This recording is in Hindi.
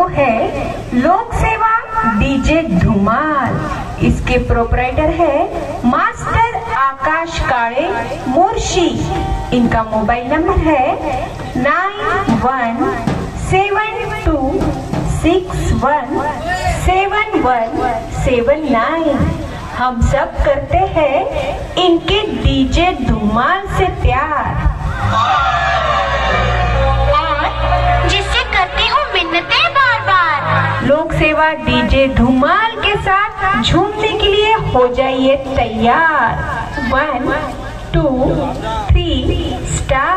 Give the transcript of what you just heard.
वो है लोक सेवा डीजे धुमाल। इसके प्रोपराइटर है मास्टर आकाश काले मुर्शी। इनका मोबाइल नंबर है nine one seven two six one seven one seven nine. हम सब करते हैं इनके डीजे धुमाल से प्यार। सेवा डीजे धुमाल के साथ झूमने के लिए हो जाइए तैयार। One two three star